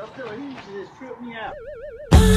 I'm feeling he just tripped me out.